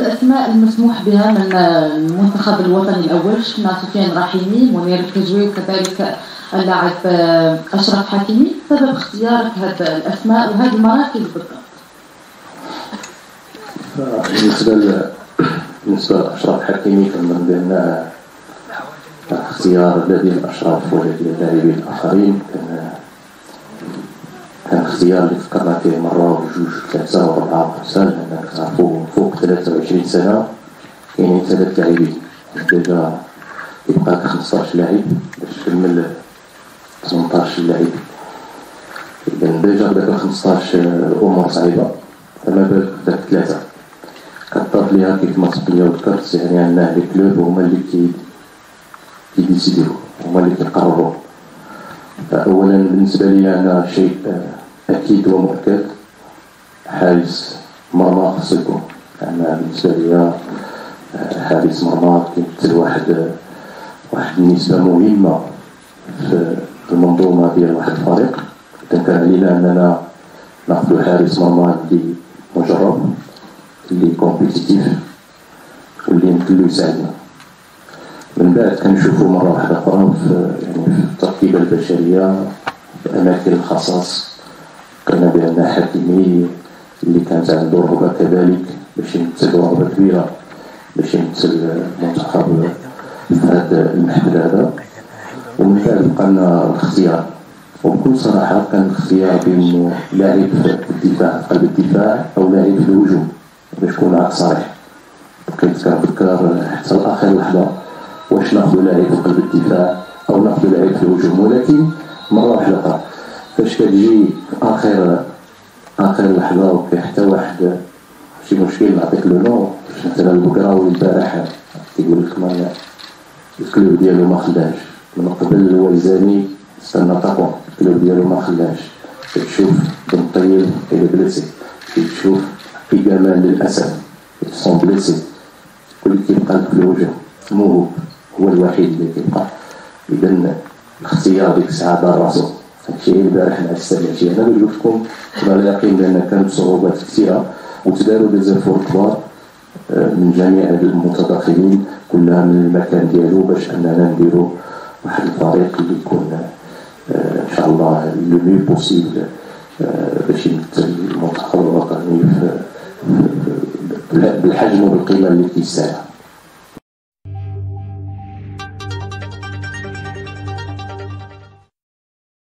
الأسماء المسموح بها من المنتخب الوطني الأول شفنا سفيان رحيمي منير الكجوي كذلك اللاعب أشرف حكيمي. سبب اختيارك هذه الأسماء وهذه المراكز بالضبط. بالنسبة بالنسبة لأشرف حكيمي كنظن بان اختيار لدينا أشرف ولدينا اللاعبين الآخرين. كان كان اختيار اللي فكرنا فيه مرة وجوج ثلاثة واربعه وخمسه لأن كنعرفوا 23 سنة يعني ثلاث لاعبين دابا يبقى 15 لاعب باش تكمل 18 لاعب إذا déjà داك 15 أمور صعيبة فما بالك داك ثلاثة كضاف ليها كيف ما سبق ليا وذكرت يعني عندنا les clubs هما اللي كي كيديسيديو هما اللي كيقرروا فأولا بالنسبة لي أنا شيء أكيد ومؤكد حارس مرمى خصو يكون أنا بالنسبة لي حارس مرمى كيمثل واحد واحد النسبة مهمة في المنظومة ديال واحد الفريق. اذا كان علينا أننا نأخذ حارس مرمى اللي مجرب اللي كومبيتيتيف واللي يمكن له يساعدنا. من بعد كنشوفوا مرة واحدة أخرى في يعني في التركيبة البشرية في أماكن الخصاص كان بأن حكيمي اللي كانت عنده رغبة كذلك باش يمثل رغبة كبيرة باش يمثل المنتخب في هذا المحفل هذا. ومن بعد بقى الاختيار وبكل صراحة كان الاختيار بين لاعب في الدفاع قلب الدفاع أو لاعب في الهجوم باش نكون صريح. كنت كنفكر حتى لآخر لحظة واش نأخذ لاعب في قلب الدفاع أو نأخذ لاعب في الهجوم؟ ولكن مرة واحدة فاش كتجي آخر أخر لحظة وكاين حتى واحد شي مشكل نعطيك لو نو مثلا البكراوي البارح كيقول لك ما الكلوب ديالو ما خلاش. من قبل الويزاني استنى طاقون الكلوب ديالو ما خلاش. تشوف بن طيب إلى بليسي تشوف في جمال للاسف sont blessés كل كيبقى في الهجوم موهوب هو. الوحيد اللي كيبقى. اذا الاختيار ديك الساعة دار راسو هادشي البارح مع السلاتي أنا قلت لكم على اليقين بأن كانت صعوبات كثيرة وتداروا des efforts كبار من جميع المتداخلين كلها من المكان ديالو باش أننا نديروا واحد الفريق اللي يكون إن شاء الله le mieux possible باش يمثل المنتخب الوطني بالحجم وبالقيمة اللي كيستاهل